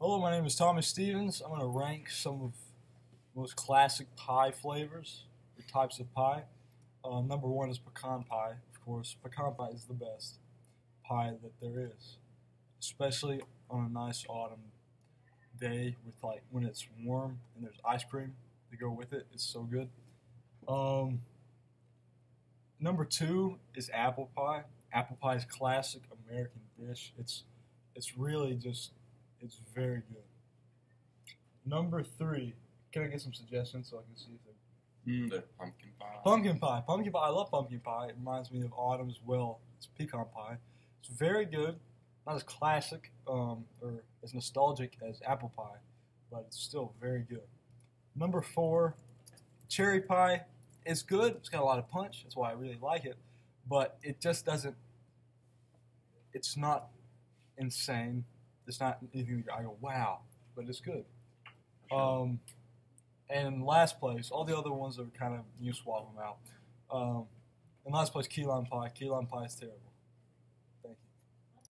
Hello, my name is Thomas Stephens. I'm going to rank some of the most classic pie flavors or types of pie. Uh, number one is pecan pie, of course. Pecan pie is the best pie that there is, especially on a nice autumn day with like when it's warm and there's ice cream to go with it. It's so good. Um, number two is apple pie. Apple pie is classic American dish. It's it's really just it's very good. Number three, can I get some suggestions so I can see if they're Mm, the pumpkin pie. pumpkin pie. Pumpkin pie. I love pumpkin pie. It reminds me of autumn as well. It's pecan pie. It's very good. Not as classic um, or as nostalgic as apple pie, but it's still very good. Number four, cherry pie. It's good. It's got a lot of punch. That's why I really like it. But it just doesn't. It's not insane. It's not anything I go wow, but it's good. Um, and last place, all the other ones are kind of you swap them out. Um, and last place, key lime pie. Key lime pie is terrible.